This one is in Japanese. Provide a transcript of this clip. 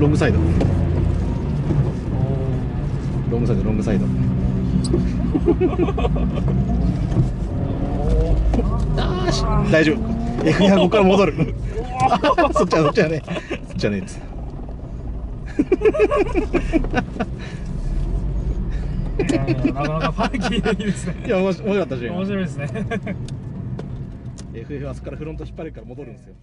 ロングサイド。ロングサイドロングサイド。あし大丈夫。F がここから戻る。そっちはそっちはね。そっちはねえなかなかファンキーでいいですね。いや面白かったし。面白いですね。FF あそこからフロント引っ張るから戻るんですよ。